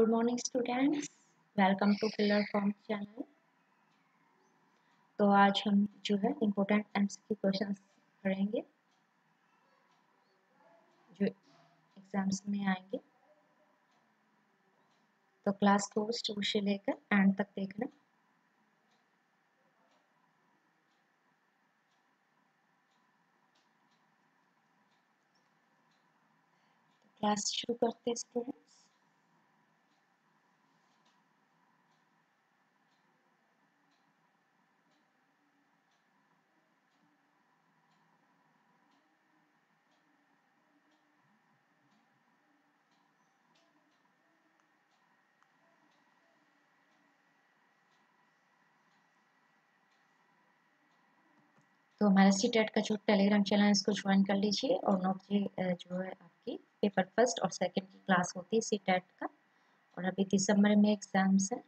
Good morning students welcome to pillar form channel तो आज हम जो है इम्पोर्टेंट एमसीक्यू क्वेश्चंस करेंगे, जो एग्ज़ाम्स में आएँगे। तो क्लास को शुरू से लेकर एंड तक देखना। तो क्लास शुरू करते स्टूडेंट्स तो हमारा सी टेट का जो टेलीग्राम चैनल है इसको ज्वाइन कर लीजिए और नोट जी है आपकी पेपर फ़र्स्ट और सेकंड की क्लास होती है सी टेट का और अभी दिसंबर में एग्ज़ाम्स हैं।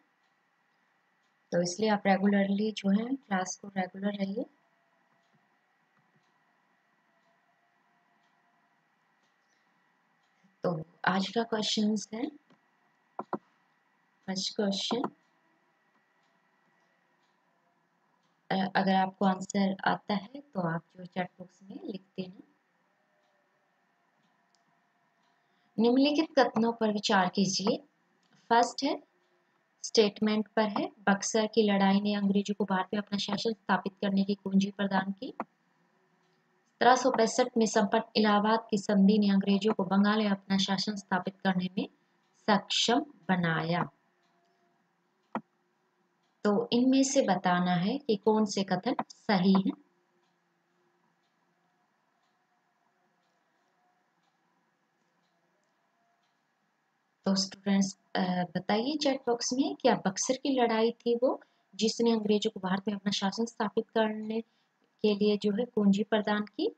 तो इसलिए आप रेगुलरली जो है क्लास को रेगुलर रहिए। तो आज का क्वेश्चन है। फ़र्स्ट क्वेश्चन अगर आपको आंसर आता है तो आप जो चैट बॉक्स में लिख देना निम्नलिखित कथनों पर विचार कीजिए। फ़र्स्ट है, स्टेटमेंट पर है बक्सर की लड़ाई ने अंग्रेज़ों को भारत में अपना शासन स्थापित करने की कुंजी प्रदान की। सत्रह में संपन्न इलाहाबाद की संधि ने अंग्रेज़ों को बंगाल में अपना शासन स्थापित करने में सक्षम बनाया। तो इनमें से बताना है कि कौन से कथन सही हैं। तो स्टूडेंट्स बताइए चैट बॉक्स में क्या बक्सर की लड़ाई थी वो, जिसने अंग्रेज़ों को भारत में अपना शासन स्थापित करने के लिए जो है पूंजी प्रदान की।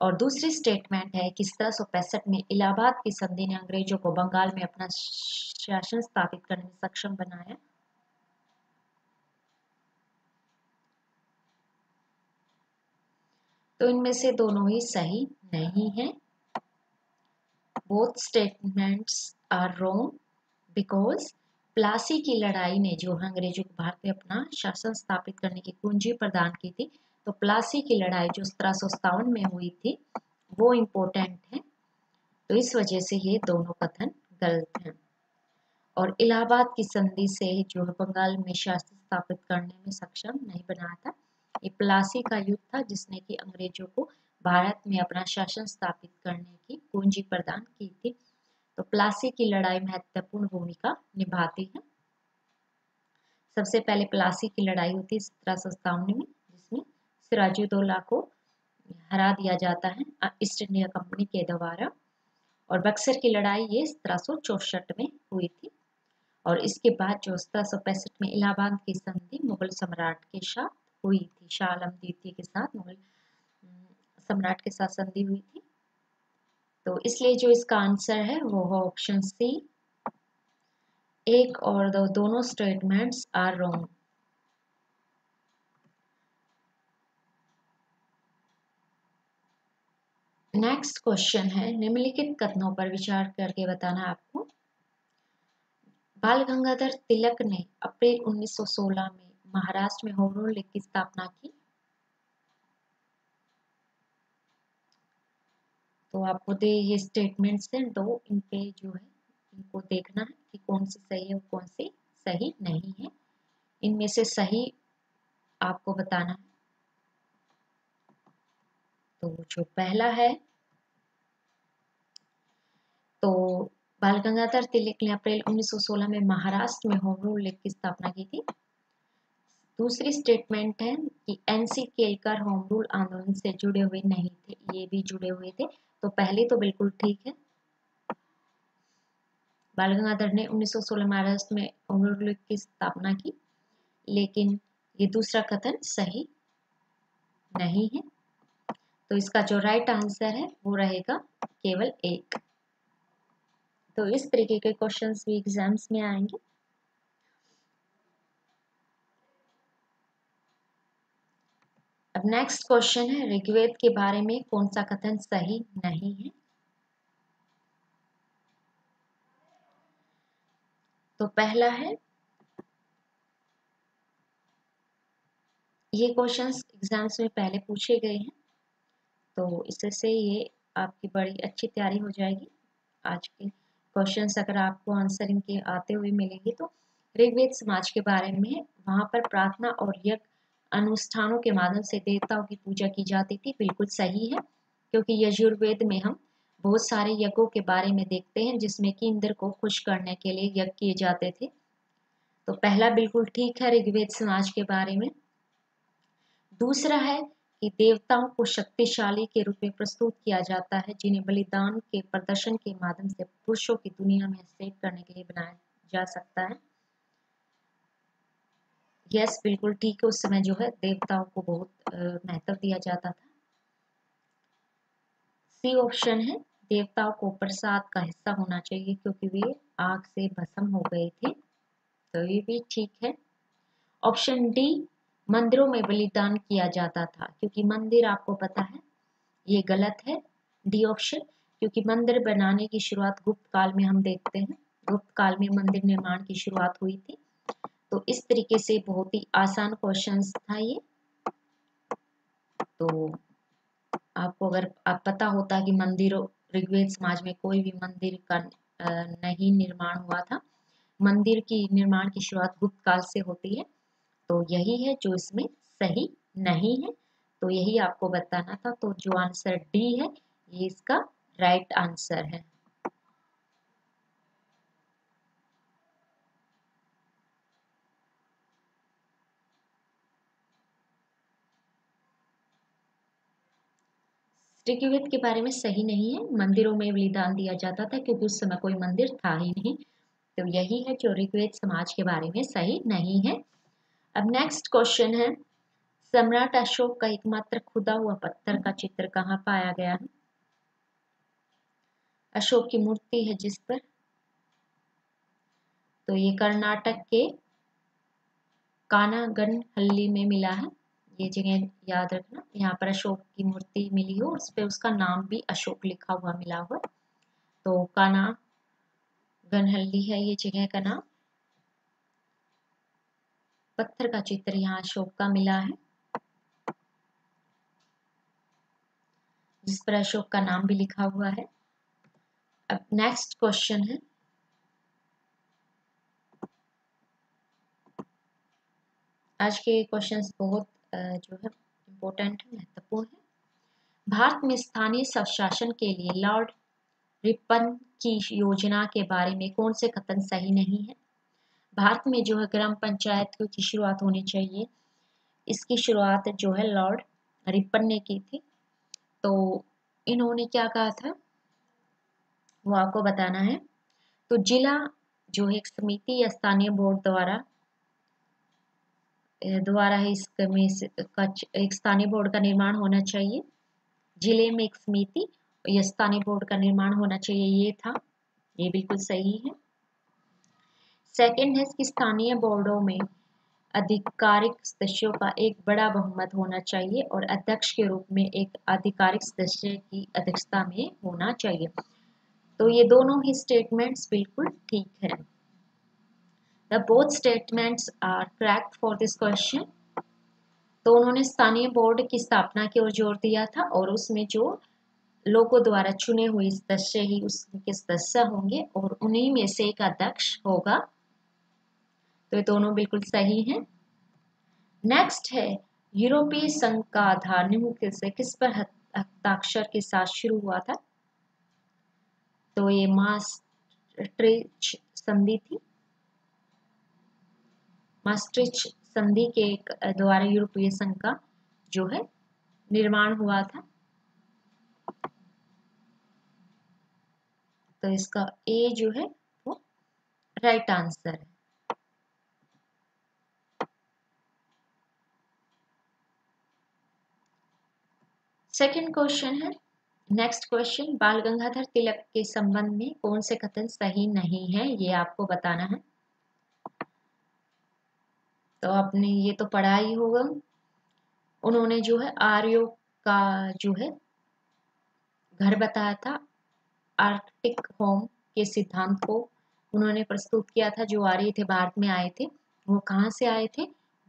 और दूसरी स्टेटमेंट है कि सत्रह में इलाहाबाद की संधि ने अंग्रेज़ों को बंगाल में अपना शासन स्थापित करने में सक्षम बनाया। तो इनमें से दोनों ही सही नहीं है। Both statements are wrong because Plassey की लड़ाई ने जो अंग्रेज़ों को भारत में अपना शासन स्थापित करने की कुंजी प्रदान की थी तो प्लासी की लड़ाई जो सत्रह सौ सत्तावन में हुई थी, वो इम्पोर्टेंट है। तो इस वजह से ये दोनों कथन गलत हैं। और इलाहाबाद की संधि से जो है बंगाल में शासन स्थापित करने में सक्षम नहीं बना था ये प्लासी का युद्ध था, जिसने कि अंग्रेज़ों को भारत में अपना शासन स्थापित करने की पूंजी प्रदान की थी। तो प्लासी की लड़ाई महत्वपूर्ण भूमिका निभाती है। सबसे पहले प्लासी की लड़ाई होती है सत्रह सौ सत्तावन में, जिसमें सिराजुद्दौला को हरा दिया जाता है ईस्ट इंडिया कंपनी के द्वारा। और बक्सर की लड़ाई ये सत्रह में हुई थी। और इसके बाद जो सत्रह सौ पैंसठ में इलाहाबाद की संधि, मुगल सम्राट के साथ हुई थी शाह आलम द्वितीय के साथ, मुगल सम्राट के साथ संधि हुई थी। तो इसलिए जो इसका आंसर है, वो है ऑप्शन सी एक और दो, दोनों statements are wrong next question है, निम्नलिखित कथनों पर विचार करके बताना आपको। बाल गंगाधर तिलक ने अप्रैल 1916 में महाराष्ट्र में होम रूल की स्थापना की। तो आपको दे ये स्टेटमेंट्स हैं, दो इन पे जो है, इनको देखना है कि कौन सी सही है और कौन सी सही नहीं है। इनमें से सही आपको बताना है। तो जो पहला है तो बाल गंगाधर तिलक ने अप्रैल 1916 में महाराष्ट्र में होम रूल लीग की स्थापना की थी। दूसरी स्टेटमेंट है कि एनसी केलकर होम रूल आंदोलन से जुड़े हुए नहीं थे, ये भी जुड़े हुए थे। तो पहले तो बिल्कुल ठीक है। बाल गंगाधर ने 1916 महाराष्ट्र में होम रूल की स्थापना की, लेकिन ये दूसरा कथन सही नहीं है। तो इसका जो राइट आंसर है, वो रहेगा केवल एक। तो इस तरीके के क्वेश्चंस भी एग्ज़ाम्स में आएँगे। अब नेक्स्ट क्वेश्चन है, ऋग्वेद के बारे में कौन सा कथन सही नहीं है? तो पहला है, ये क्वेश्चंस एग्ज़ाम्स में पहले पूछे गए हैं तो इससे ये आपकी बड़ी अच्छी तैयारी हो जाएगी। आज के क्वेश्चंस अगर आपको आंसरिंग के आते हुए मिलेंगे तो ऋग्वेद समाज के बारे में वहाँ पर प्रार्थना और यज्ञ अनुष्ठानों के माध्यम से देवताओं की पूजा की जाती थी। बिल्कुल सही है, क्योंकि यजुर्वेद में हम बहुत सारे यज्ञों के बारे में देखते हैं, जिसमें कि इंद्र को खुश करने के लिए यज्ञ किए जाते थे। तो पहला बिल्कुल ठीक है ऋग्वेद समाज के बारे में। दूसरा है कि देवताओं को शक्तिशाली के रूप में प्रस्तुत किया जाता है, जिन्हें बलिदान के प्रदर्शन के माध्यम से पुरुषों की दुनिया में सेव करने के लिए बनाया जा सकता है। यस बिल्कुल ठीक है। उस समय जो है देवताओं को बहुत महत्व दिया जाता था। सी ऑप्शन है, देवताओं को प्रसाद का हिस्सा होना चाहिए क्योंकि वे आग से भस्म हो गए थे। तो ये भी ठीक है। ऑप्शन डी मंदिरों में बलिदान किया जाता था क्योंकि मंदिर आपको पता है, ये गलत है। डी ऑप्शन क्योंकि मंदिर बनाने की शुरुआत गुप्त काल में हम देखते हैं। गुप्त काल में मंदिर निर्माण की शुरुआत हुई थी। तो इस तरीके से बहुत ही आसान क्वेश्चन था ये। तो आपको अगर आप पता होता कि मंदिरों, ऋग्वेद समाज में कोई भी मंदिर का नहीं निर्माण हुआ था, मंदिर की निर्माण की शुरुआत गुप्त काल से होती है। तो यही है जो इसमें सही नहीं है। तो यही आपको बताना था। तो जो आंसर डी है, ये इसका राइट आंसर है। ऋग्वेद के बारे में सही नहीं है। मंदिरों में बलिदान दिया जाता था, क्योंकि उस समय कोई मंदिर था ही नहीं। तो यही है जो ऋग्वेद समाज के बारे में सही नहीं है। अब नेक्स्ट क्वेश्चन है। सम्राट अशोक का एकमात्र खुदा हुआ पत्थर का चित्र कहाँ पाया गया है? अशोक की मूर्ति है जिस पर। तो ये कर्नाटक के कानागनहल्ली में मिला है। ये जगह याद रखना। यहाँ पर अशोक की मूर्ति मिली हो, उस पर उसका नाम भी अशोक लिखा हुआ मिला हुआ। तो काना गनहल्ली है ये जगह का नाम। पत्थर का चित्र यहाँ अशोक का मिला है। जिस पर अशोक का नाम भी लिखा हुआ है। अब नेक्स्ट क्वेश्चन है। आज के क्वेश्चंस बहुत जो है इम्पोर्टेंट है, महत्वपूर्ण है। भारत में स्थानीय स्वशासन के लिए लॉर्ड रिपन की योजना के बारे में कौन से कथन सही नहीं है? भारत में जो है, ग्राम पंचायत की शुरुआत होनी चाहिए। इसकी शुरुआत जो है, लॉर्ड रिपन ने की थी। तो इन्होंने क्या कहा था? वो आपको बताना है। तो जिला जो है समिति या स्थानीय बोर्ड द्वारा द्वारा इस एक स्थानीय बोर्ड का निर्माण होना चाहिए। ज़िले में एक समिति, या स्थानीय बोर्ड का निर्माण होना चाहिए, ये था। ये बिल्कुल सही है। सेकंड है कि स्थानीय बोर्डों में आधिकारिक सदस्यों का एक बड़ा बहुमत होना चाहिए और अध्यक्ष के रूप में एक आधिकारिक सदस्य की अध्यक्षता में होना चाहिए। तो ये दोनों ही स्टेटमेंट्स बिल्कुल ठीक है। The both statements are correct for this question. तो उन्होंने स्थानीय बोर्ड की स्थापना की ओर ज़ोर दिया था और उसमें जो लोगों द्वारा चुने हुए सदस्य ही उसके सदस्य होंगे और उन्हीं में से एक अध्यक्ष होगा। तो ये दोनों बिल्कुल सही हैं। नेक्स्ट है, यूरोपीय संघ का आधार निम्न से किस पर हस्ताक्षर के साथ शुरू हुआ था? तो ये मास्ट्रिच संधि थी। मास्ट्रिच संधि के द्वारा यूरोपीय संघ का जो है, निर्माण हुआ था। तो इसका ए जो है, वो राइट आंसर है। सेकंड क्वेश्चन है। नेक्स्ट क्वेश्चन बाल गंगाधर तिलक के संबंध में कौन से कथन सही नहीं है, ये आपको बताना है। तो आपने ये तो पढ़ा ही होगा। उन्होंने जो है आर्यो का जो है घर बताया था, आर्कटिक होम के सिद्धांत को उन्होंने प्रस्तुत किया था, जो आर्य थे, भारत में आए थे। वो कहाँ से आए थे?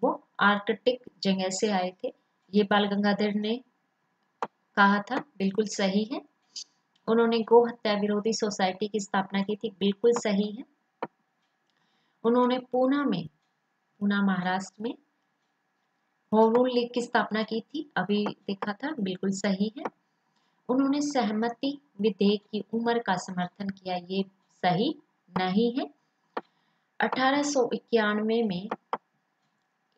वो आर्कटिक जगह से आए थे। ये बाल गंगाधर ने कहा था, बिल्कुल सही है। उन्होंने गो हत्या विरोधी सोसाइटी की स्थापना की थी, बिल्कुल सही है। उन्होंने पूना में पूना, महाराष्ट्र में। होम रूल लीग की स्थापना की थी, अभी देखा था, बिल्कुल सही है। उन्होंने सहमति विधेयक की उम्र का समर्थन किया, ये सही नहीं है। अठारह में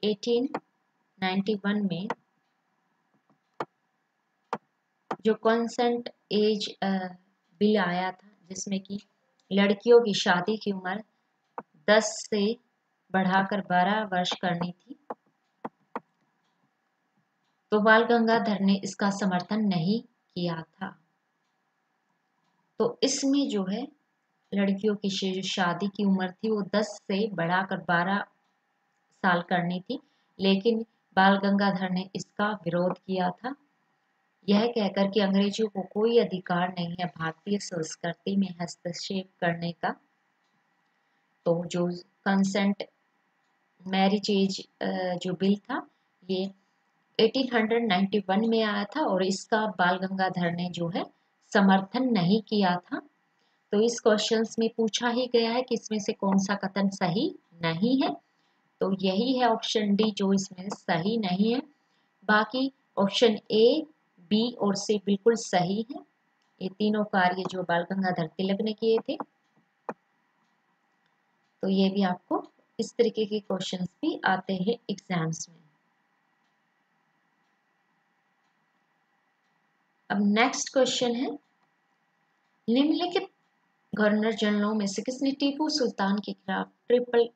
1891 में, जो कॉन्सेंट एज बिल आया था, जिसमें कि लड़कियों की शादी की उम्र 10 से बढ़ाकर 12 वर्ष करनी थी। तो बाल गंगाधर ने इसका समर्थन नहीं किया था। तो इसमें जो है, लड़कियों की शादी की उम्र थी, वो 10 से बढ़ाकर 12 साल करनी थी। लेकिन बाल गंगाधर ने इसका विरोध किया था। यह कहकर कि अंग्रेज़ों को कोई अधिकार नहीं है भारतीय संस्कृति में हस्तक्षेप करने का। तो जो कंसेंट मैरिज एज जो बिल था, ये 1891 में आया था और इसका बाल गंगाधर ने जो है समर्थन नहीं किया था। तो इस क्वेश्चंस में पूछा ही गया है कि इसमें से कौन सा कथन सही नहीं है। तो यही है ऑप्शन डी जो इसमें सही नहीं है। बाकी ऑप्शन ए बी और सी बिल्कुल सही है। ये तीनों कार्य जो बाल गंगाधर तिलक ने किए थे। तो ये भी आपको इस तरीके के क्वेश्चंस भी आते हैं एग्ज़ाम्स में। अब नेक्स्ट क्वेश्चन है। निम्नलिखित गवर्नर जनरलों में से किसने टीपू सुल्तान के खिलाफ ट्रिपल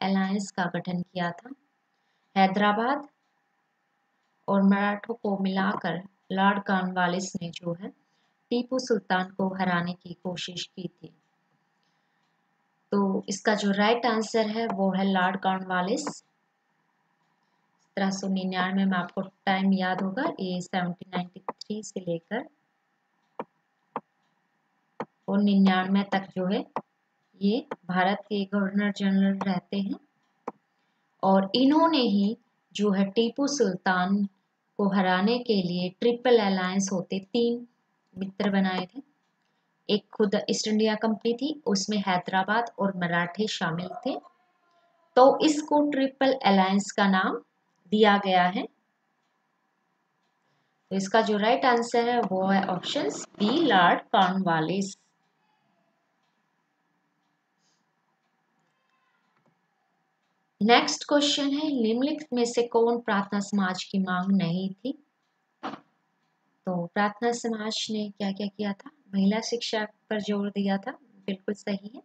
अलायंस का गठन किया था? हैदराबाद और मराठों को मिलाकर लॉर्ड कॉर्नवालिस ने जो है टीपू सुल्तान को हराने की कोशिश की थी। तो इसका जो राइट आंसर है, वो है लॉर्ड कॉर्नवालिस सत्रह सौ निन्यानवे में आपको टाइम याद होगा ये सेवनटीन नाइन्टी थ्री से लेकर और निन्यानवे तक जो है, ये भारत के गवर्नर जनरल रहते हैं। और इन्होंने ही जो है टीपू सुल्तान को हराने के लिए ट्रिपल अलायंस होते, तीन मित्र बनाए थे। एक खुद ईस्ट इंडिया कंपनी थी, उसमें हैदराबाद और मराठे शामिल थे। तो इसको ट्रिपल अलायंस का नाम दिया गया है। तो इसका जो राइट आंसर है, वो है option B Lord Cornwallis. Next question है, निम्नलिखित में से कौन प्रार्थना समाज की मांग नहीं थी? तो प्रार्थना समाज ने क्या क्या किया था? महिला शिक्षा पर ज़ोर दिया था, बिल्कुल सही है।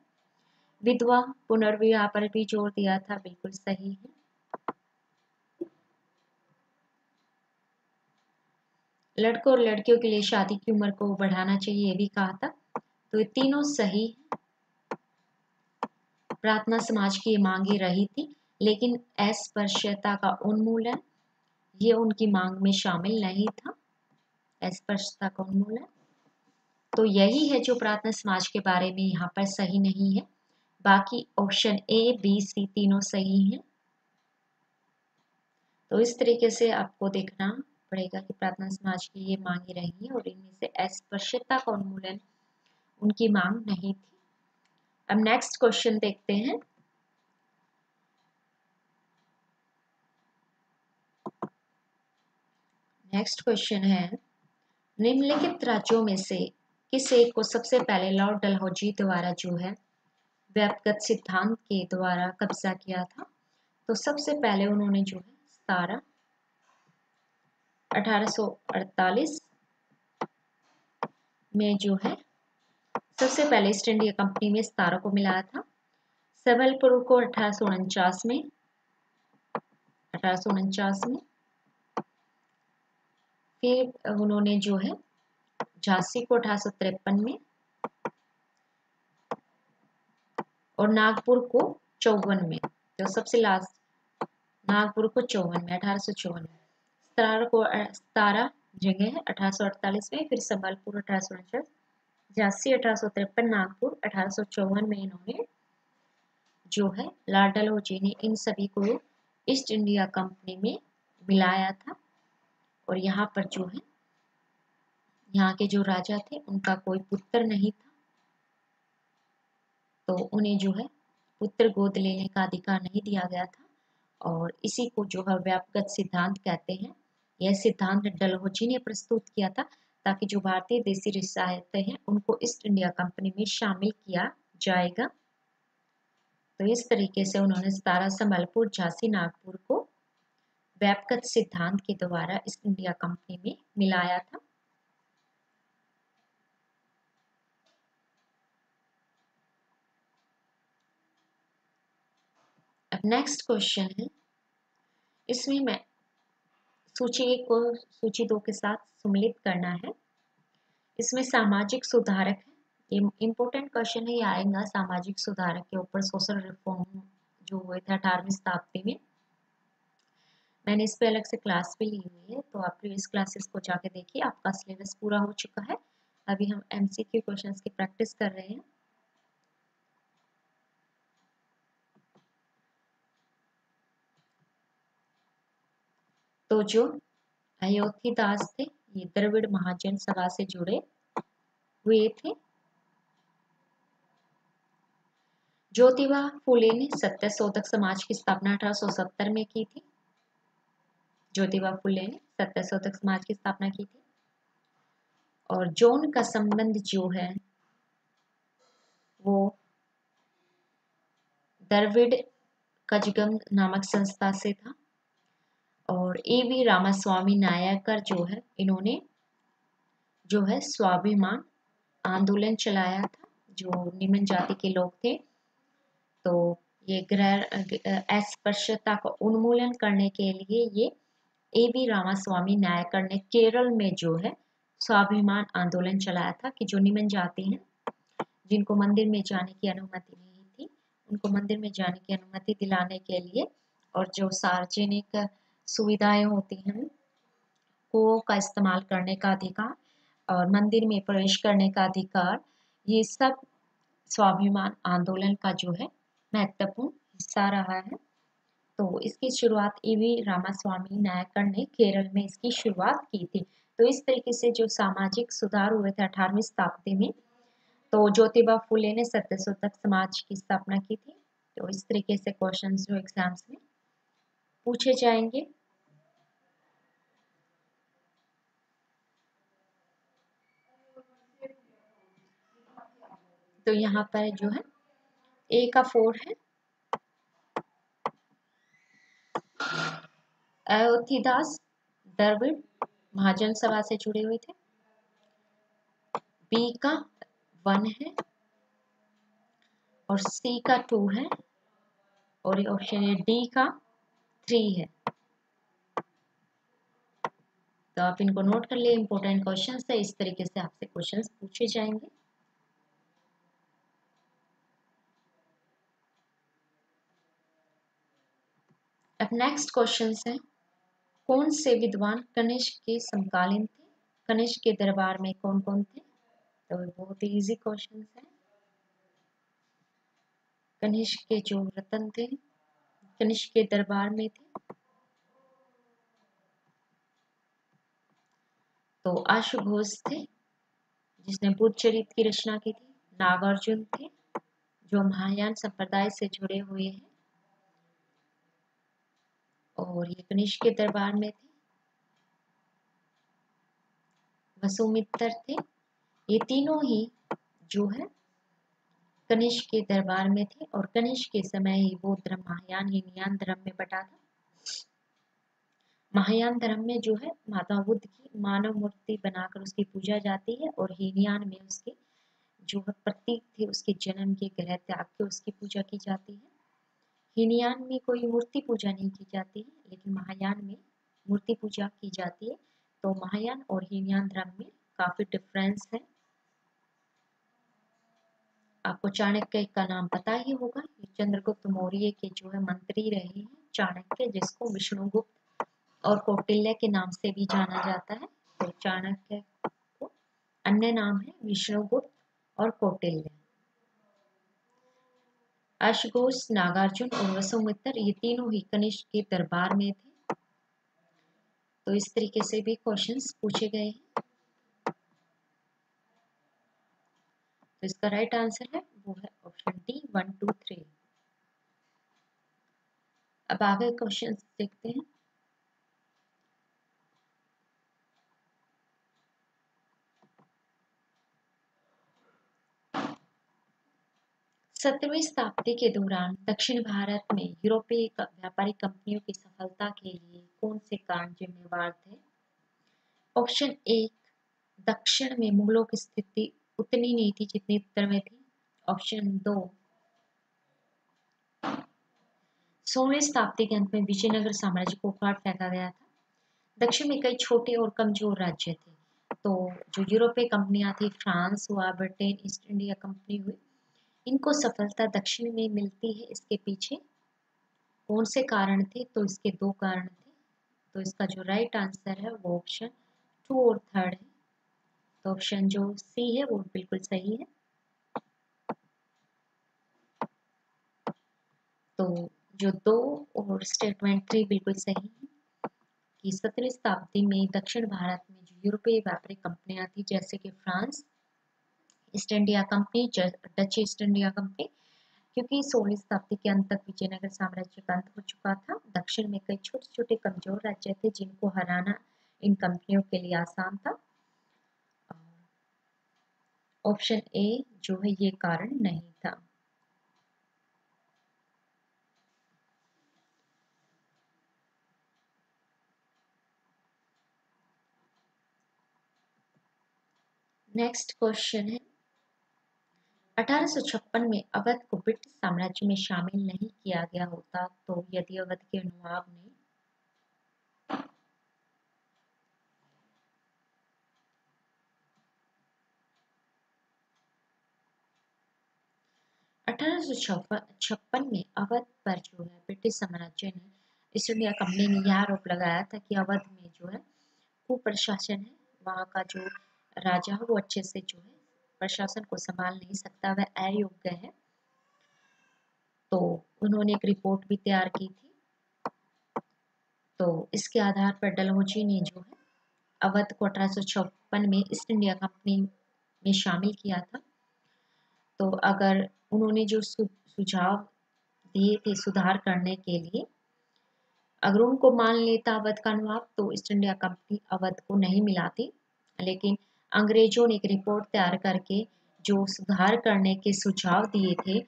विधवा पुनर्विवाह पर भी ज़ोर दिया था, बिल्कुल सही है। लड़कों और लड़कियों के लिए शादी की उम्र को बढ़ाना चाहिए, ये भी कहा था। तो ये तीनों सही प्रार्थना समाज की ये मांगे रही थी, लेकिन अस्पृश्यता का उन्मूलन, ये उनकी मांग में शामिल नहीं था। अस्पृश्यता का उन्मूलन। तो यही है जो प्रार्थना समाज के बारे में यहाँ पर सही नहीं है। बाकी ऑप्शन ए बी सी तीनों सही हैं। तो इस तरीके से आपको देखना पड़ेगा कि प्रार्थना समाज की ये मांगे रही और इनमें से अस्पृश्यता का उन्मूलन उनकी मांग नहीं थी। अब नेक्स्ट क्वेश्चन देखते हैं। नेक्स्ट क्वेश्चन है, निम्नलिखित राज्यों में से किस एक को सबसे पहले लॉर्ड डलहौजी द्वारा जो है व्यक्तिगत सिद्धांत के द्वारा कब्जा किया था तो सबसे पहले उन्होंने जो है सतारा 1848 में जो है, सबसे पहले ईस्ट इंडिया कंपनी में सतारा को मिलाया था। सबलपुर को अठारह में अठारह में, फिर उन्होंने जो है झांसी को अठारह में और नागपुर को चौवन में। तो सबसे लास्ट नागपुर को चौवन में, अठारह सौ चौवन में। सतारा को सतारा जगह है, अठारह में, फिर संबलपुर अठारह झांसी अठारह सौ तिरपन, नागपुर अठारह में इन्होंने जो है लाल डलहौजी ने इन सभी को ईस्ट इंडिया कंपनी में मिलाया था और यहाँ पर जो है यहाँ के जो राजा थे, उनका कोई पुत्र नहीं था। तो उन्हें जो है, पुत्र गोद लेने का अधिकार नहीं दिया गया था और इसी को जो है व्यापगत सिद्धांत कहते हैं। यह सिद्धांत डलहौजी ने प्रस्तुत किया था ताकि जो भारतीय देसी रिसायतें हैं, उनको ईस्ट इंडिया कंपनी में शामिल किया जाएगा। तो इस तरीके से उन्होंने सतारा संबलपुर, झांसी, नागपुर को व्यापगत सिद्धांत के द्वारा ईस्ट इंडिया कंपनी में मिलाया था। अब नेक्स्ट क्वेश्चन है। इसमें मैं सूची एक को सूची दो के साथ सम्मिलित करना है। इसमें सामाजिक सुधारक है। ये इम्पोर्टेंट क्वेश्चन है, ये आएगा सामाजिक सुधारक के ऊपर सोशल रिफॉर्म जो हुए थे अठारहवीं शताब्दी में। मैंने इस पे अलग से क्लास भी ली हुई है तो आप प्रीवियस क्लासेस को जाके देखिए, आपका सिलेबस पूरा हो चुका है। अभी हम एम सी क्यू क्वेश्चन की प्रैक्टिस कर रहे हैं। तो जो अयोध्या दास थे ये द्रविड़ महाजन सभा से जुड़े हुए थे। ज्योतिबा फूले ने सत्य शोधक समाज की स्थापना अठारह में की थी। ज्योतिबा फूले ने सत्य शोधक समाज की स्थापना की थी। और जोन का संबंध जो है, वो द्रविड़ कजगम नामक संस्था से था। और ए वी रामास्वामी नायकर जो है, इन्होंने जो है स्वाभिमान आंदोलन चलाया था, जो निम्न जाति के लोग थे। तो ये ग्रह, अस्पृश्यता का उन्मूलन करने के लिए ये ए वी रामास्वामी नायकर ने केरल में जो है स्वाभिमान आंदोलन चलाया था कि जो निम्न जाति हैं, जिनको मंदिर में जाने की अनुमति नहीं थी, उनको मंदिर में जाने की अनुमति दिलाने के लिए और जो सार्वजनिक सुविधाएँ होती हैं कुओं का इस्तेमाल करने का अधिकार और मंदिर में प्रवेश करने का अधिकार, ये सब स्वाभिमान आंदोलन का जो है महत्वपूर्ण हिस्सा रहा है। तो इसकी शुरुआत ईवी रामास्वामी नायकर ने केरल में इसकी शुरुआत की थी। तो इस तरीके से जो सामाजिक सुधार हुए थे अठारहवीं शताब्दी में तो ज्योतिबा फुले ने सत्यशोधक समाज की स्थापना की थी। तो इस तरीके से क्वेश्चन जो एग्ज़ाम्स में पूछे जाएँगे। तो यहाँ पर जो है ए का फोर है। अयोध्यादास दरविड़ महाजन सभा से जुड़े हुए थे। बी का वन है और सी का टू है और ऑप्शन है डी का थ्री है। तो आप इनको नोट कर लिए इंपॉर्टेंट क्वेश्चन है। इस तरीके से आपसे क्वेश्चन पूछे जाएँगे। अब नेक्स्ट क्वेश्चन है कौन से विद्वान कनिष्क के समकालीन थे? कनिष्क के दरबार में कौन कौन थे? तो बहुत ही इजी क्वेश्चन है। कनिष्क के जो रतन थे, कनिष्क के दरबार में थे। तो आशु घोष थे, जिसने बुद्ध चरित की रचना की थी। नागार्जुन थे, जो महायान संप्रदाय से जुड़े हुए हैं। और ये कनिष्क के दरबार में थे। वसुमित्र थे। ये तीनों ही जो है कनिष्क के दरबार में थे और कनिष्क के समय ही वो धर्म, महायान हीनयान धर्म में बटा था। महायान धर्म में जो है, माता बुद्ध की मानव मूर्ति बनाकर उसकी पूजा जाती है और हीनयान में उसके जो है प्रतीक थे, उसके जन्म के ग्रह त्याग के उसकी पूजा की जाती है। हीनयान में कोई मूर्ति पूजा नहीं की जाती है लेकिन महायान में मूर्ति पूजा की जाती है। तो महायान और हीनयान धर्म में काफ़ी डिफरेंस है। आपको चाणक्य का नाम पता ही होगा। चंद्रगुप्त मौर्य के जो है मंत्री रहे हैं, चाणक्य, जिसको विष्णुगुप्त और कौटिल्य के नाम से भी जाना जाता है तो चाणक्य को अन्य नाम है विष्णुगुप्त और कौटिल्य। अशघोष नागार्जुन और वसुमित्र ये तीनों ही कनिष्ठ के दरबार में थे। तो इस तरीके से भी क्वेश्चंस पूछे गए हैं। तो इसका राइट आंसर है, वो है option D one two three अब आगे क्वेश्चंस देखते हैं। सत्रहवीं शताब्दी के दौरान दक्षिण भारत में यूरोपीय व्यापारिक कंपनियों की सफलता के लिए कौन से कारण जिम्मेवार थे? ऑप्शन एक दक्षिण में मुगलों की स्थिति उतनी नहीं थी जितनी उत्तर में थी। ऑप्शन दो सोलह शताब्दी के अंत में विजयनगर साम्राज्य को उखाड़ फेंका गया था। दक्षिण में कई छोटे और कमज़ोर राज्य थे। तो जो यूरोपीय कंपनियाँ थी, फ्रांस हुआ, ब्रिटेन, ईस्ट इंडिया कंपनी हुई इनको सफलता दक्षिण में मिलती है इसके पीछे। कौन से कारण थे? तो इसके दो कारण थे। तो इसका जो राइट आंसर है, वो ऑप्शन टू और थर्ड है। तो ऑप्शन जो सी है, वो बिल्कुल सही है। तो जो दो और स्टेटमेंट थ्री बिल्कुल सही है कि सत्रहवीं शताब्दी में दक्षिण भारत में जो यूरोपीय व्यापारिक कंपनियाँ थी, जैसे कि France East India Company Dutch East India Company, क्योंकि सोलहवीं शताब्दी के अंत तक विजयनगर साम्राज्य का अंत हो चुका था। दक्षिण में कई छोटे छोटे कमज़ोर राज्य थे जिनको हराना इन कंपनियों के लिए आसान था। ऑप्शन ए, जो है ये कारण नहीं था। नेक्स्ट क्वेश्चन है। 1856 में अवध को ब्रिटिश साम्राज्य में शामिल नहीं किया गया होता तो यदि अवध के नवाब ने अठारह में अवध पर जो है ब्रिटिश साम्राज्य ने ईस्ट इंडिया कंपनी ने यह आरोप लगाया था कि अवध में जो है कुप्रशासन है, वहाँ का जो राजा है वो अच्छे से जो है प्रशासन को संभाल नहीं सकता, वह अयोग्य है। तो उन्होंने एक रिपोर्ट भी तैयार की थी। तो इसके आधार पर डलहौजी ने जो है अवध को अठारह में ईस्ट इंडिया कंपनी में शामिल किया था। तो अगर उन्होंने जो सुझाव दिए थे सुधार करने के लिए, अगर उनको मान लेता अवध का नवाब तो ईस्ट इंडिया कंपनी अवध को नहीं मिलाती। लेकिन अंग्रेज़ों ने एक रिपोर्ट तैयार करके जो सुधार करने के सुझाव दिए थे,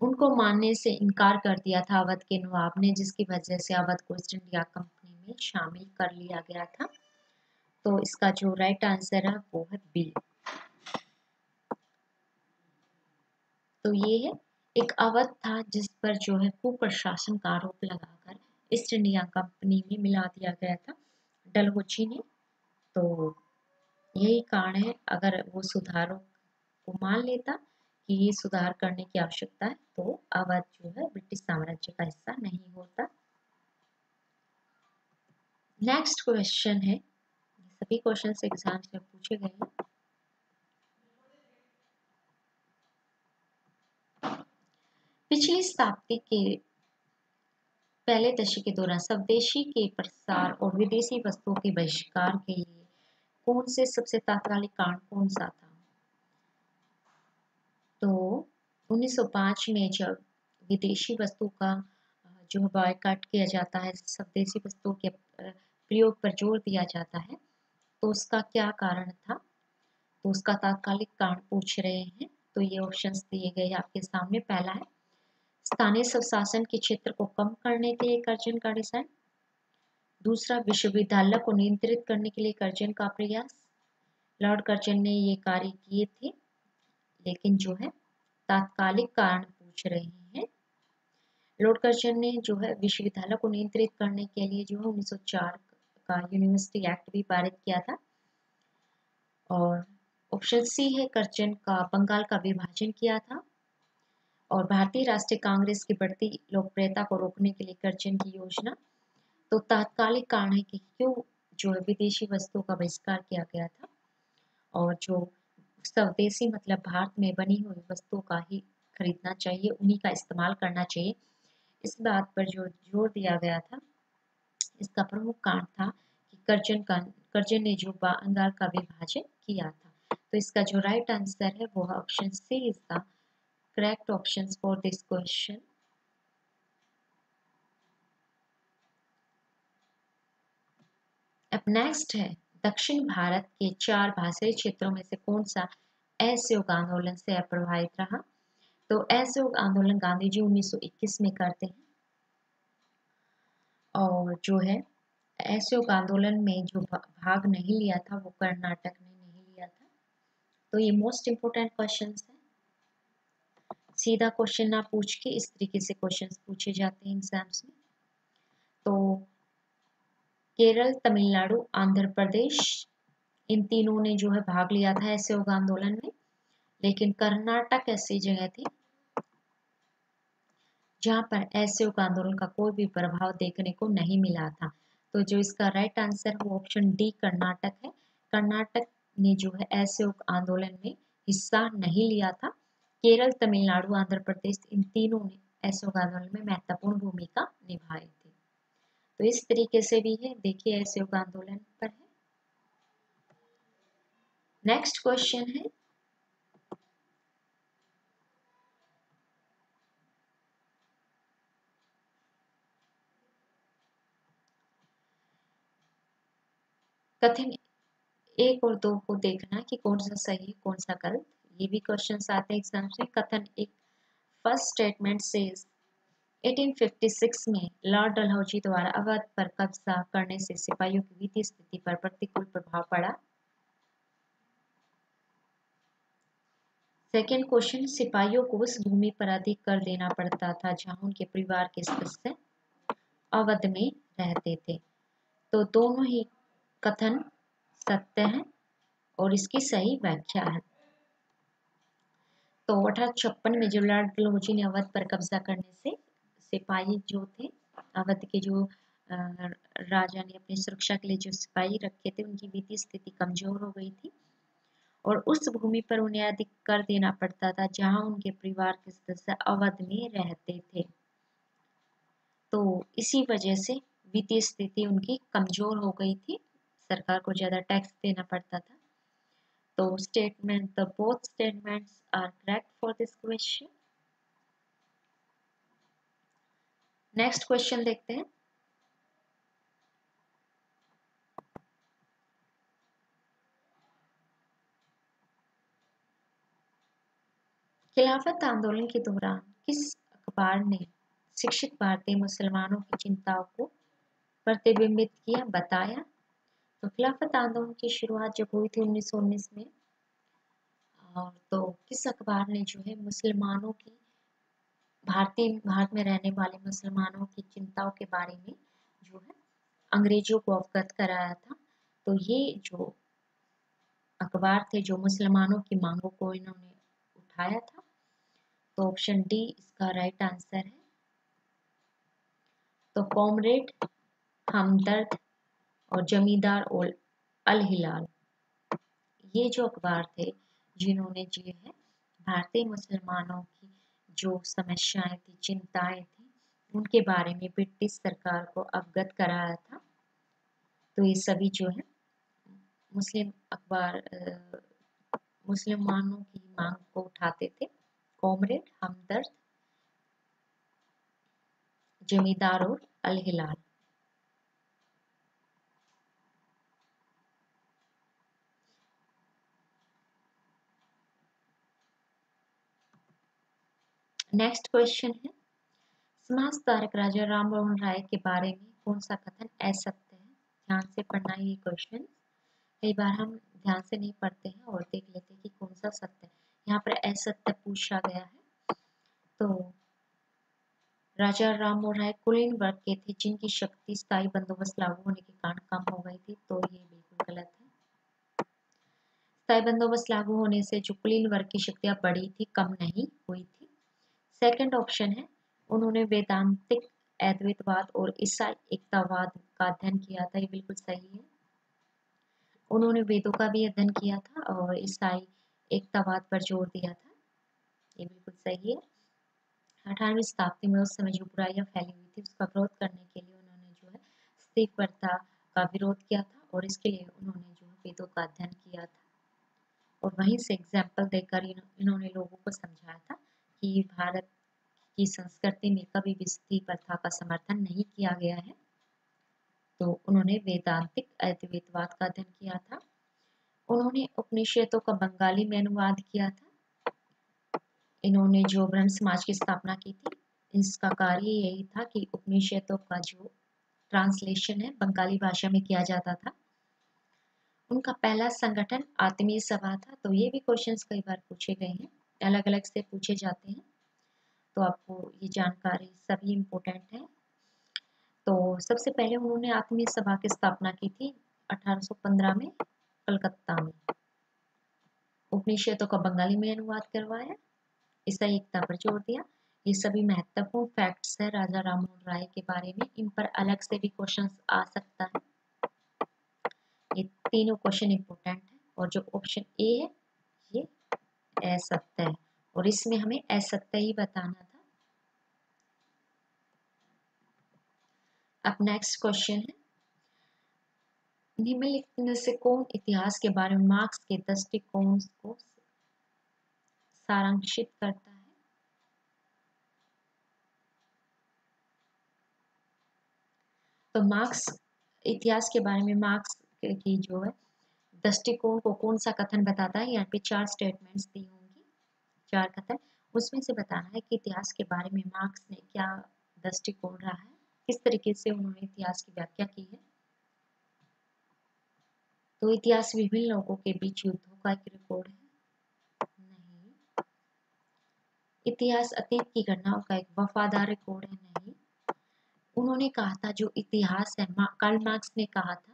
उनको मानने से इनकार कर दिया था अवध के नवाब ने, जिसकी वजह से अवध को ईस्ट इंडिया कंपनी में शामिल कर लिया गया था। तो इसका जो राइट आंसर है, वो है बी तो ये है, एक अवध था जिस पर जो है कुप्रशासन का आरोप लगाकर ईस्ट इंडिया कंपनी में मिला दिया गया था। डलहोची ने तो यही कारण है, अगर वो सुधारों को मान लेता कि ये सुधार करने की आवश्यकता है तो अवध जो है ब्रिटिश साम्राज्य का हिस्सा नहीं होता। नेक्स्ट क्वेश्चन है सभी क्वेश्चन एग्ज़ाम में पूछे गए हैं। पिछली शताब्दी के पहले दशक के दौरान स्वदेशी के प्रसार और विदेशी वस्तुओं के बहिष्कार के लिए कौन से सबसे तात्कालिक कारण कौन सा था? तो 1905 में जब विदेशी वस्तु का, जो बायकाट किया जाता है, स्वदेशी वस्तुओं के प्रयोग पर ज़ोर दिया जाता है तो उसका क्या कारण था? तो उसका तात्कालिक कारण पूछ रहे हैं तो ये ऑप्शंस दिए गए आपके सामने। पहला है, स्थानीय स्वशासन के क्षेत्र को कम करने के लिए कर्जन का डिज़ाइन दूसरा, विश्वविद्यालय को नियंत्रित करने के लिए कर्जन का प्रयास। लॉर्ड कर्जन ने ये कार्य किए थे, लेकिन जो है, तात्कालिक कारण पूछ रहे हैं। लॉर्ड कर्जन ने जो है, विश्वविद्यालय को नियंत्रित करने के लिए जो है 1904 का यूनिवर्सिटी एक्ट भी पारित किया था। और ऑप्शन सी है, कर्जन का बंगाल का विभाजन किया था। और भारतीय राष्ट्रीय कांग्रेस की बढ़ती लोकप्रियता को रोकने के लिए कर्जन की योजना तो तात्कालिक कारण है कि क्यों जो है विदेशी वस्तुओं का बहिष्कार किया गया था और जो स्वदेशी मतलब भारत में बनी हुई वस्तुओं का ही खरीदना चाहिए, उन्हीं का इस्तेमाल करना चाहिए। इस बात पर जो ज़ोर दिया गया था, इसका प्रमुख कारण था कि कर्जन का, कर्जन ने जो बंगाल का विभाजन किया था। तो इसका जो राइट आंसर है, वो option C is the correct option for this question अब नेक्स्ट है, दक्षिण भारत के चार भाषाई क्षेत्रों में से कौन सा असहयोग आंदोलन से अप्रभावित रहा? तो असहयोग आंदोलन गांधी जी 1921 में करते हैं। और जो है, असहयोग आंदोलन में जो भाग नहीं लिया था, वो कर्नाटक ने नहीं लिया था। तो ये मोस्ट इम्पोर्टेंट क्वेश्चन है। सीधा क्वेश्चन ना पूछ के इस तरीके से क्वेश्चन पूछे जाते हैं एग्ज़ाम्स में। तो केरल, तमिलनाडु, आंध्र प्रदेश, इन तीनों ने जो है भाग लिया था ऐसे योग आंदोलन में। लेकिन कर्नाटक ऐसी जगह थी जहाँ पर ऐसे योग आंदोलन का कोई भी प्रभाव देखने को नहीं मिला था। तो जो इसका राइट आंसर वो ऑप्शन डी कर्नाटक है। कर्नाटक ने जो है ऐसे योग आंदोलन में हिस्सा नहीं लिया था। केरल, तमिलनाडु, आंध्र प्रदेश इन तीनों ने ऐसे योग आंदोलन में महत्वपूर्ण भूमिका निभाई तो इस तरीके से भी है। देखिए, ऐसे योग आंदोलन पर है। नेक्स्ट क्वेश्चन है। कथन एक और दो को देखना कि कौन सा सही, कौन सा गलत। ये भी क्वेश्चन आते हैं एग्ज़ाम में कथन एक फ़र्स्ट स्टेटमेंट से 1856 में लॉर्ड डलहौजी द्वारा अवध पर कब्जा करने से सिपाहियों की वित्तीय स्थिति पर प्रतिकूल प्रभाव पड़ा। सेकेंड क्वेश्चन सिपाहियों को उस भूमि पर अधिक कर देना पड़ता था जहाँ उनके परिवार के सदस्य अवध में रहते थे। तो दोनों ही कथन सत्य है और इसकी सही व्याख्या है। तो अठारह छप्पन में जो लॉर्ड डलहौजी ने अवध पर कब्जा करने से सिपाही जो थे, अवध के जो राजा ने अपनी सुरक्षा के लिए जो सिपाही रखे थे, उनकी वित्तीय स्थिति कमज़ोर हो गई थी। और उस भूमि पर उन्हें अधिक कर देना पड़ता था, जहाँ उनके परिवार के सदस्य अवध में रहते थे। तो इसी वजह से वित्तीय स्थिति उनकी कमज़ोर हो गई थी। सरकार को ज़्यादा टैक्स देना पड़ता था। तो statement the both statements are correct for this question next question देखते हैं। खिलाफत आंदोलन के दौरान किस अखबार ने शिक्षित भारतीय मुसलमानों की चिंताओं को प्रतिबिंबित किया, बताया? तो खिलाफत आंदोलन की शुरुआत जब हुई थी उन्नीस सौ उन्नीस में, और तो किस अखबार ने जो है मुसलमानों की भारतीय भारत में रहने वाले मुसलमानों की चिंताओं के बारे में जो है, अंग्रेज़ों को अवगत कराया था। तो ये जो अखबार थे, जो मुसलमानों की मांगों को इन्होंने उठाया था तो ऑप्शन डी इसका राइट आंसर है। तो कॉमरेड, हमदर्द और जमींदार अल हिलाल ये जो अखबार थे, जिन्होंने जो है, भारतीय मुसलमानों जो समस्याएँ थी, चिंताएँ थी, उनके बारे में ब्रिटिश सरकार को अवगत कराया था। तो ये सभी जो है, मुस्लिम अखबार मुसलमानों की मांग को उठाते थे। कॉमरेड, हमदर्द, जमींदार और अल नेक्स्ट क्वेश्चन है। समाज तारक राजा राम मोहन राय के बारे में कौन सा कथन असत्य है? ध्यान से पढ़ना ये क्वेश्चन कई बार हम ध्यान से नहीं पढ़ते हैं और देख लेते हैं कि कौन सा सत्य है। यहाँ पर असत्य पूछा गया है। तो राजा राम मोहन राय कुलीन वर्ग के थे, जिनकी शक्ति स्थायी बंदोबस्त लागू होने के कारण कम हो गई थी तो ये बिल्कुल गलत है। स्थायी बंदोबस्त लागू होने से जो कुलीन वर्ग की शक्तियाँ बढ़ी थी, कम नहीं हुई थी। सेकंड ऑप्शन है। उन्होंने वेदांतिक, अद्वैतवाद और ईसाई एकतावाद का अध्ययन किया था। ये बिल्कुल सही है। उन्होंने वेदों का भी अध्ययन किया था और ईसाई एकतावाद पर ज़ोर दिया था। ये बिल्कुल सही है। अठारहवीं शताब्दी में उस समय जो बुराइयाँ फैली हुई थी, उसका विरोध करने के लिए उन्होंने जो है स्त्री प्रथा का विरोध किया था और इसके लिए उन्होंने जो वेदों का अध्ययन किया था। और वहीं से एग्ज़ाम्पल देकर इन्होंने लोगों को समझाया था। कि भारत की संस्कृति में कभी भी स्त्री प्रथा का समर्थन नहीं किया गया है। तो उन्होंने वेदांतिक अद्वैतवाद का अध्ययन किया था। उन्होंने उपनिषदों का बंगाली में अनुवाद किया था। इन्होंने जो ब्रह्म समाज की स्थापना की थी, इसका कार्य यही था कि उपनिषदों का जो ट्रांसलेशन है, बंगाली भाषा में किया जाता था। उनका पहला संगठन आत्मीय सभा था तो ये भी क्वेश्चंस कई बार पूछे गए हैं। अलग अलग से पूछे जाते हैं। तो आपको ये जानकारी सभी इम्पोर्टेंट है। तो सबसे पहले उन्होंने आत्मीय सभा की स्थापना की थी 1815 में कलकत्ता में। उपनिषदों का बंगाली में अनुवाद करवाया ईसाई एकता पर ज़ोर दिया। ये सभी महत्वपूर्ण फैक्ट्स है। राजा राममोहन राय के बारे में इन पर अलग से भी क्वेश्चन आ सकता है। ये तीनों क्वेश्चन इंपॉर्टेंट है और जो ऑप्शन ए है असत्य और इसमें हमें असत्य ही बताना था। अब नेक्स्ट क्वेश्चन है। निम्नलिखित में से कौन इतिहास के बारे में मार्क्स के दृष्टिकोण को सारांशित करता है? तो मार्क्स इतिहास के बारे में मार्क्स की जो है दृष्टिकोण को कौन सा कथन बताता है? यहाँ पे चार स्टेटमेंट्स दी होंगी। चार कथन। उसमें से बताना है कि इतिहास के बारे में मार्क्स ने क्या दृष्टिकोण रहा है? किस तरीके से उन्होंने इतिहास की व्याख्या की है? तो इतिहास विभिन्न लोगों के बीच युद्धों का एक रिकॉर्ड है। नहीं। इतिहास अतीत की घटनाओं का एक वफादार रिकॉर्ड है। नहीं। उन्होंने कहा था जो इतिहास है कार्ल मार्क्स ने कहा था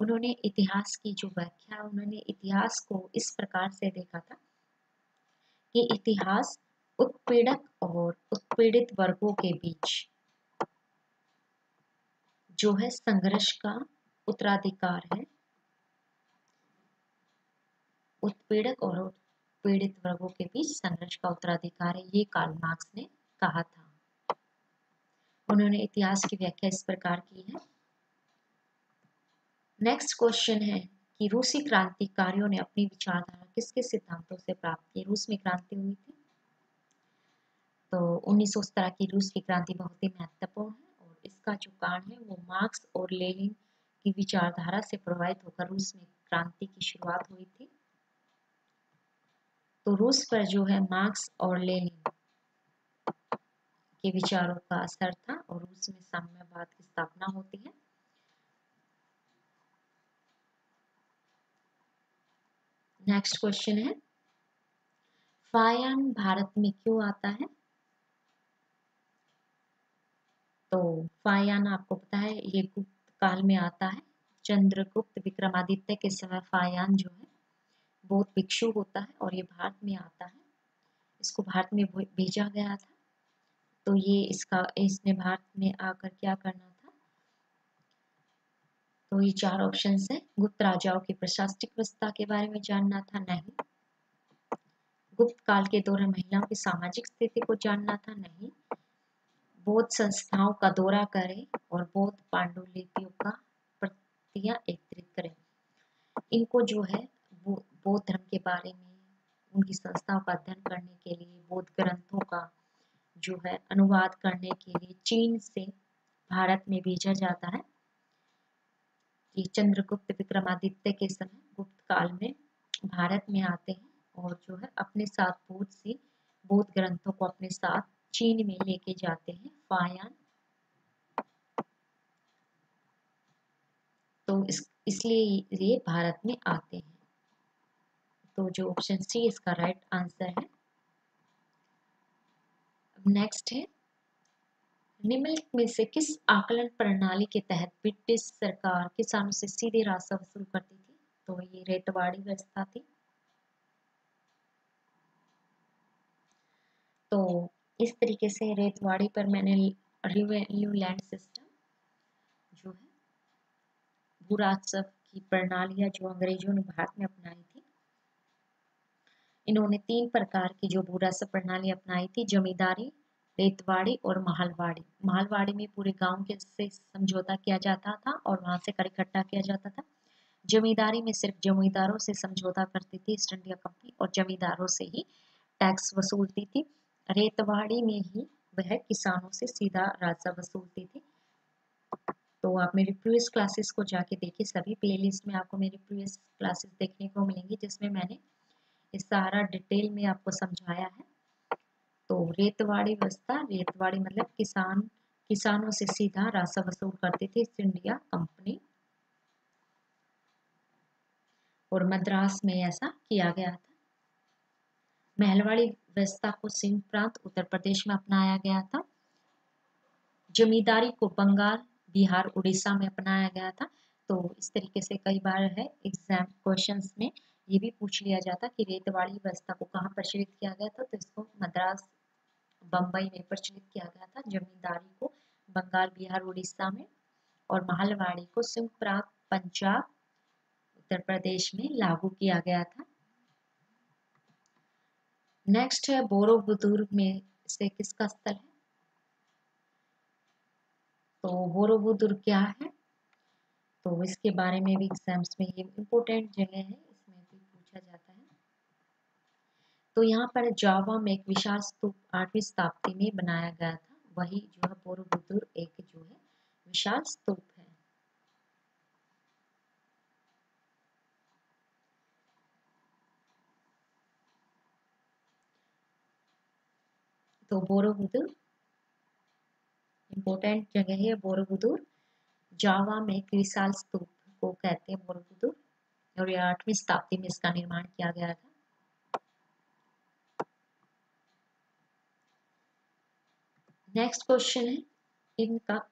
उन्होंने इतिहास की जो व्याख्या उन्होंने इतिहास को इस प्रकार से देखा था कि इतिहास उत्पीड़क और उत्पीड़ित वर्गों के बीच जो है संघर्ष का उत्तराधिकार है। उत्पीड़क और उत्पीड़ित वर्गों के बीच संघर्ष का उत्तराधिकार है, ये कार्ल मार्क्स ने कहा था। उन्होंने इतिहास की व्याख्या इस प्रकार की है नेक्स्ट क्वेश्चन है कि रूसी क्रांतिकारियों ने अपनी विचारधारा किसके सिद्धांतों से प्राप्त की? रूस में क्रांति हुई थी। तो उन्नीस सौ सत्रह की रूस की क्रांति बहुत ही महत्वपूर्ण है और इसका जो कारण है वो मार्क्स और लेनिन की विचारधारा से प्रभावित होकर रूस में क्रांति की शुरुआत हुई थी। तो रूस पर जो है मार्क्स और लेनिन के विचारों का असर था और रूस में साम्यवाद की स्थापना होती है। नेक्स्ट क्वेश्चन है। फायान भारत में क्यों आता है? तो फायान आपको पता है, ये गुप्त काल में आता है। चंद्रगुप्त, विक्रमादित्य के समय फायान जो है बहुत भिक्षु होता है और ये भारत में आता है। इसको भारत में भेजा गया था। तो ये इसका, इसने भारत में आकर क्या करना तो ये चार ऑप्शन है। गुप्त राजाओं की प्रशासनिक व्यवस्था के बारे में जानना था, नहीं। गुप्त काल के दौरान महिलाओं की सामाजिक स्थिति को जानना था, नहीं। बौद्ध संस्थाओं का दौरा करें और बौद्ध पांडुलिपियों का प्रतियाँ एकत्रित करें। इनको जो है बौद्ध धर्म के बारे में, उनकी संस्थाओं का अध्ययन करने के लिए, बौद्ध ग्रंथों का जो है अनुवाद करने के लिए चीन से भारत में भेजा जाता है। कि चंद्रगुप्त विक्रमादित्य के समय गुप्त काल में भारत में आते हैं और जो है अपने साथ बहुत सी बौद्ध ग्रंथों को अपने साथ चीन में लेके जाते हैं, फायान। तो इस, इसलिए ये भारत में आते हैं। तो जो ऑप्शन सी इसका राइट आंसर है। नेक्स्ट है निम्नलिखित में से किस आकलन प्रणाली के तहत ब्रिटिश सरकार किसानों से सीधे रास्ता वसूल करती थी? तो ये रेतवाड़ी व्यवस्था थी। तो इस तरीके से रेतवाड़ी पर मैंने रिवेन्यू लैंड सिस्टम जो है भू राजस्व की प्रणालियाँ जो अंग्रेज़ों ने भारत में अपनाई थी, इन्होंने तीन प्रकार की जो भूरासा प्रणाली अपनाई थी, जमींदारी रेतवाड़ी और महलवाड़ी। महलवाड़ी में पूरे गाँव के से समझौता किया जाता था और वहाँ से कर इकट्ठा किया जाता था। जमींदारी में सिर्फ़ जमींदारों से समझौता करती थी ईस्ट इंडिया कंपनी और जमींदारों से ही टैक्स वसूलती थी। रेतवाड़ी में ही वह किसानों से सीधा राजस्व वसूलती थी। तो आप मेरी प्रीवियस क्लासेस को जाके देखिए, सभी प्लेलिस्ट में आपको मेरी प्रीवियस क्लासेस देखने को मिलेंगी, जिसमें मैंने इस सारा डिटेल में आपको समझाया है। तो रेतवाड़ी व्यवस्था रेतवाड़ी मतलब किसान, किसानों से सीधा राजस्व वसूल करती थी ईस्ट इंडिया कंपनी। और मद्रास में ऐसा किया गया था। महलवाड़ी व्यवस्था को सिंध प्रांत उत्तर प्रदेश में अपनाया गया था। जमींदारी को बंगाल, बिहार, उड़ीसा में अपनाया गया था। तो इस तरीके से कई बार है, एग्ज़ाम क्वेश्चंस में ये भी पूछ लिया जाता कि रेतवाड़ी व्यवस्था को कहाँ प्रचलित किया गया था तो इसको मद्रास बम्बई में प्रचलित किया गया था, जमींदारी को बंगाल, बिहार, उड़ीसा में और महलवाड़ी को सिंध प्रांत पंजाब, उत्तर प्रदेश में लागू किया गया था। नेक्स्ट है बोरोबुदुर में से किसका स्थल है? तो बोरोबुदुर क्या है? तो इसके बारे में भी एग्ज़ाम्स में ये इम्पोर्टेंट जगह है इसमें भी पूछा जाता है तो यहाँ पर जावा में एक विशाल स्तूप आठवीं शताब्दी में बनाया गया था। वही जो है बोरोबुदुर एक जो है विशाल स्तूप है। तो बोरोबुदुर इम्पोर्टेंट जगह है बोरोबुदुर जावा में एक विशाल स्तूप को कहते हैं बोरोबुदुर और यह आठवीं शताब्दी में इसका निर्माण किया गया था। नेक्स्ट क्वेश्चन है। इनका।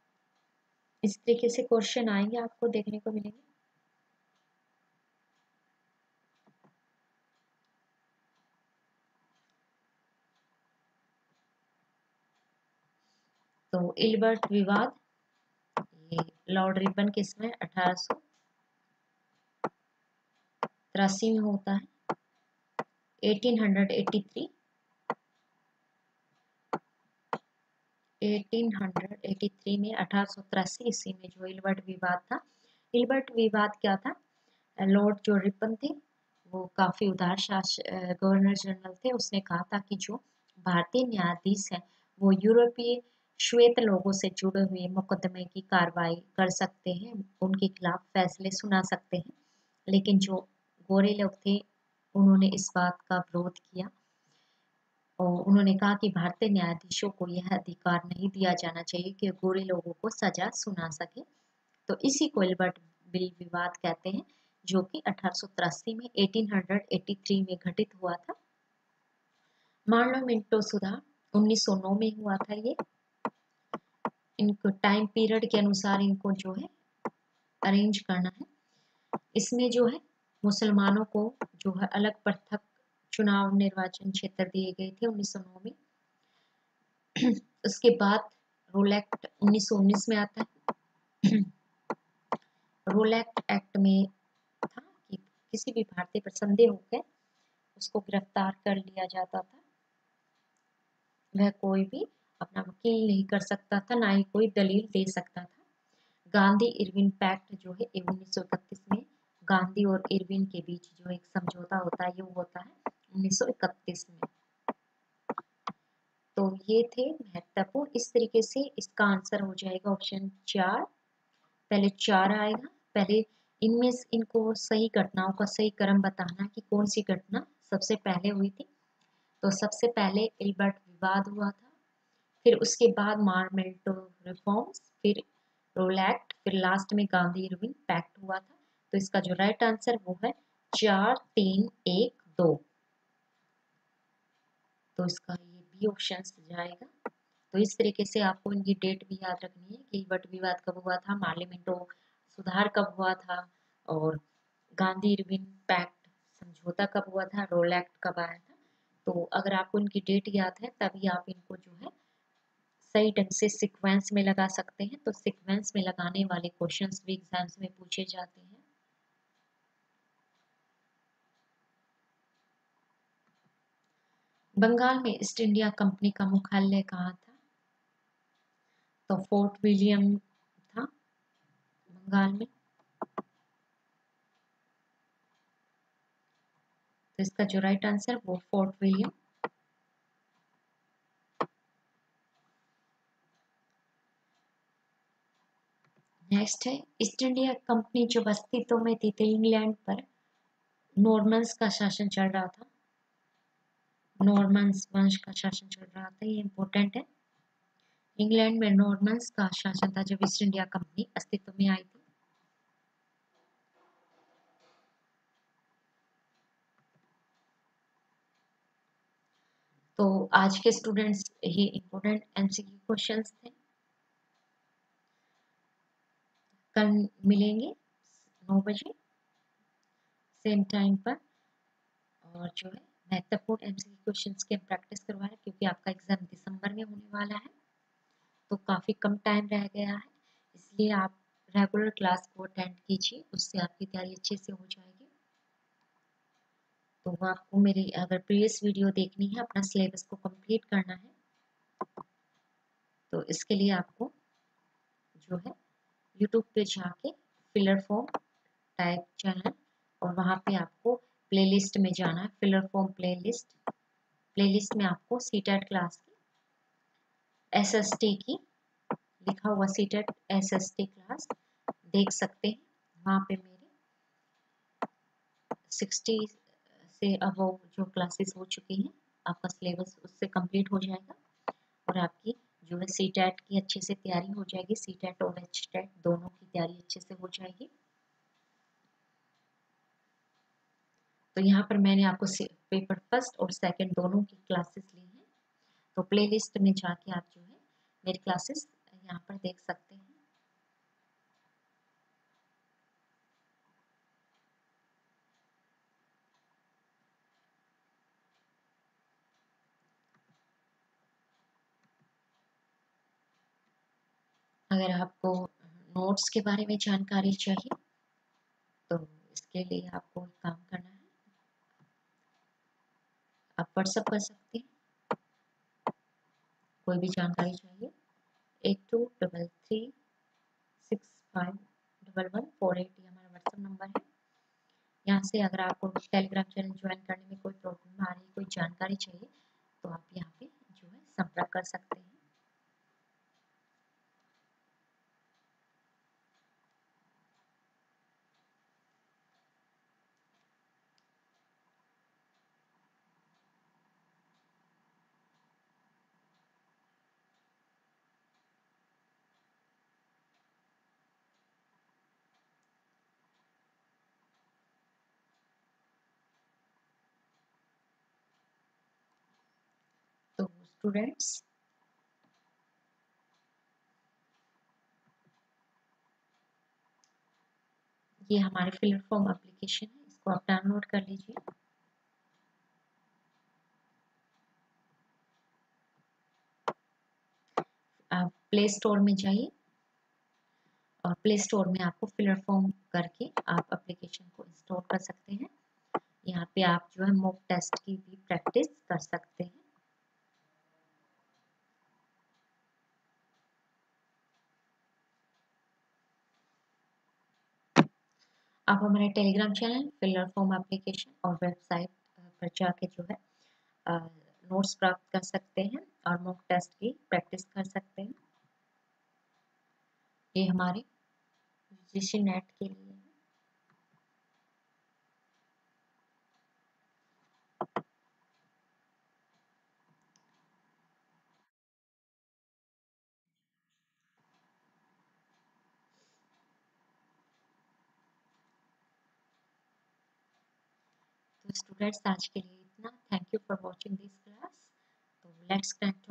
इस तरीके से क्वेश्चन आएँगे, आपको देखने को मिलेंगे। तो इलबर्ट विवाद लॉर्ड रिबन के समय अठारह सौ तिरासी में होता है। 1883 1883 में अठारह सौ तिरासी ईस्वी में जो इलबर्ट विवाद था। इलबर्ट विवाद क्या था? लॉर्ड जो रिपन थे, वो काफ़ी उदार शास गवर्नर जनरल थे। उसने कहा था कि जो भारतीय न्यायाधीश है, वो यूरोपीय श्वेत लोगों से जुड़े हुए मुकदमे की कार्रवाई कर सकते हैं, उनके खिलाफ फैसले सुना सकते हैं। लेकिन जो गोरे लोग थे, उन्होंने इस बात का विरोध किया और उन्होंने कहा कि भारतीय न्यायाधीशों को यह अधिकार नहीं दिया जाना चाहिए कि गोरे लोगों को सजा सुना सके। तो इसी को एल्बर्ट बिल विवाद कहते हैं, जो कि अठारह में 1883 में घटित हुआ था। मार्लो मिंटो सुधार 1909 में हुआ था ये। इनको टाइम पीरियड के अनुसार इनको जो है अरेंज करना है। इसमें जो है मुसलमानों को जो है अलग पृथक चुनाव निर्वाचन क्षेत्र दिए गए थे उन्नीस सौ नौ में। उसके बाद रोल एक्ट 1919 में आता है। रोल एक्ट एक्ट में था कि किसी भी भारतीय पर संदेह होकर उसको गिरफ़्तार कर लिया जाता था। वह कोई भी अपना वकील नहीं कर सकता था, ना ही कोई दलील दे सकता था। गांधी इरविन पैक्ट जो है उन्नीस सौ इकतीस में गांधी और इरविन के बीच जो एक समझौता होता है, ये होता है उन्नीस में। तो ये थे महत्वपूर्ण। इस तरीके से इसका आंसर हो जाएगा ऑप्शन चार। पहले चार आएगा। पहले इनमें इनको सही घटनाओं का सही क्रम बताना कि कौन सी घटना सबसे पहले हुई थी। तो सबसे पहले एल्बर्ट विवाद हुआ था। फिर उसके बाद मार्मेल्टो रिफॉर्म्स, फिर रोलैक्ट, फिर लास्ट में गांधी इरविन पैक्ट हुआ था। तो इसका जो राइट आंसर वो है चार, तीन, एक, दो। तो इसका ये बी ऑप्शन जाएगा। तो इस तरीके से आपको इनकी डेट भी याद रखनी है कि वट विवाद कब हुआ था, मार्लिमेंटो सुधार कब हुआ था और गांधी इरविन पैक्ट समझौता कब हुआ था, रोल एक्ट कब आया था। तो अगर आपको इनकी डेट याद है, तभी आप इनको जो है सही ढंग से सिक्वेंस में लगा सकते हैं। तो सिक्वेंस में लगाने वाले क्वेश्चंस भी एग्ज़ाम्स में पूछे जाते हैं। बंगाल में ईस्ट इंडिया कंपनी का मुख्यालय कहाँ था? तो फोर्ट विलियम था बंगाल में। तो इसका जो राइट आंसर वो फोर्ट विलियम। नेक्स्ट है, ईस्ट इंडिया कंपनी जो अस्तित्व में थी तो इंग्लैंड पर, नॉर्मन्स का शासन चल रहा था। नॉर्मन्स वंश का शासन चल रहा था, ये इम्पोर्टेंट है। इंग्लैंड में नॉर्मन्स का शासन था जब ईस्ट इंडिया कंपनी अस्तित्व में आई थी। तो आज के स्टूडेंट्स ये इम्पोर्टेंट एमसीक्यू क्वेश्चंस थे। कल मिलेंगे नौ बजे सेम टाइम पर, और जो है महत्वपूर्ण एमसीक्यू क्वेश्चंस की हम प्रैक्टिस करवा रहे हैं क्योंकि आपका एग्ज़ाम दिसंबर में होने वाला है तो काफ़ी कम टाइम रह गया है, इसलिए आप रेगुलर क्लास को अटेंड कीजिए, उससे आपकी तैयारी अच्छे से हो जाएगी। तो आपको मेरी, अगर प्रीवियस वीडियो देखनी है, अपना सिलेबस को कंप्लीट करना है तो इसके लिए आपको जो है यूट्यूब पे जाके फिलर फॉर्म टाइप चैनल और वहाँ पे आपको प्लेलिस्ट में जाना है फिलर फॉर्म प्लेलिस्ट प्लेलिस्ट में आपको सी टेट क्लास की एस एस टी की, लिखा हुआ सी टेट एस क्लास देख सकते हैं। वहाँ पे मेरे सिक्सटी से अब जो क्लासेस हो चुकी हैं, आपका सिलेबस उससे कंप्लीट हो जाएगा और आपकी जो है सी की अच्छे से तैयारी हो जाएगी। सी और एच दोनों की तैयारी अच्छे से हो जाएगी। तो यहाँ पर मैंने आपको पेपर फ़र्स्ट और सेकंड दोनों की क्लासेस ली हैं। तो प्लेलिस्ट में जाके आप जो है, मेरी क्लासेस यहाँ पर देख सकते हैं। अगर आपको नोट्स के बारे में जानकारी चाहिए तो इसके लिए आपको काम करना है। आप व्हाट्सअप कर सकते हैं। कोई भी जानकारी चाहिए eight two double three six five double one four eight ये हमारा व्हाट्सअप नंबर है। यहाँ से अगर आपको टेलीग्राम चैनल ज्वाइन करने में कोई प्रॉब्लम आ रही है, कोई जानकारी चाहिए तो आप यहाँ पे जो है संपर्क कर सकते हैं। स्टूडेंट्स ये हमारे फिलर फॉर्म एप्लीकेशन है, इसको आप डाउनलोड कर लीजिए। आप प्ले स्टोर में जाइए और प्ले स्टोर में आपको फिलर फॉर्म करके आप एप्लीकेशन को इंस्टॉल कर सकते हैं। यहाँ पे आप जो है मॉक टेस्ट की भी प्रैक्टिस कर सकते हैं। आप हमारे Telegram channel filler form application और वेबसाइट पर जाके जो है नोट्स प्राप्त कर सकते हैं और मॉक टेस्ट की प्रैक्टिस कर सकते हैं। ये हमारे नेट के लिए स्टूडेंट्स आज के लिए इतना। Thank you for watching this class तो लेट्स कनेक्ट